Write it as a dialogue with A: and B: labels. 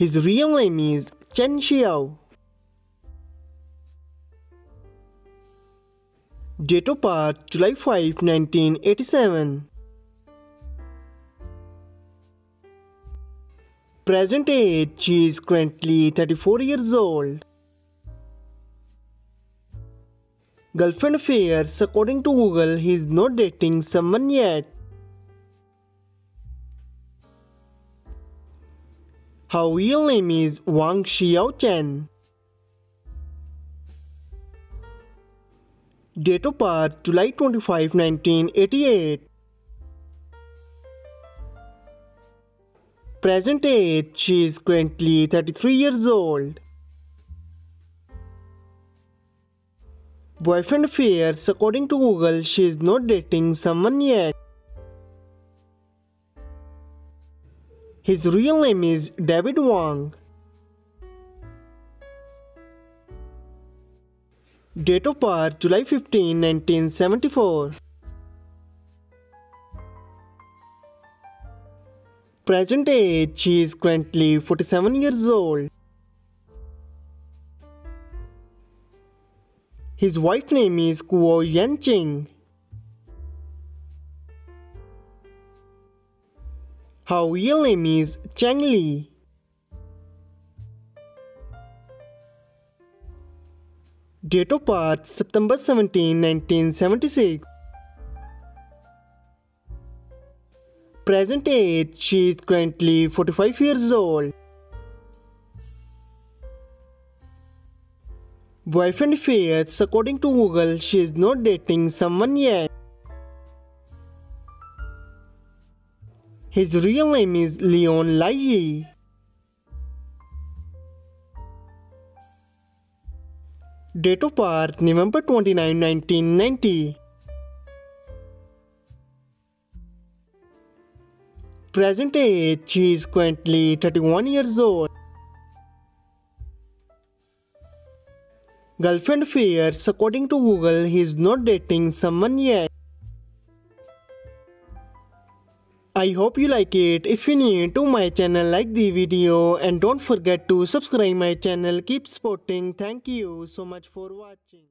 A: His real name is Chen Xiao. Date of birth July 5, 1987. Present age she is currently 34 years old. Girlfriend affairs according to Google he is not dating someone yet. Her real name is Wang Xiao Chen. Date of birth July 25, 1988. Present age she is currently 33 years old. Boyfriend fears according to Google she is not dating someone yet. His real name is David Wang. Date of birth July 15, 1974. Present age she is currently 47 years old. His wife name is Kuo Yanqing. Her real name is Cheng Li. Date of birth September 17, 1976. Present age she is currently 45 years old. Boyfriend affairs according to Google she is not dating someone yet. His real name is Leon Lai. Date of birth November 29, 1990. Present age she is currently 31 years old. Girlfriend fears according to Google he is not dating someone yet. I hope you like it. If you new to my channel like the video and don't forget to subscribe my channel. Keep supporting. Thank you so much for watching.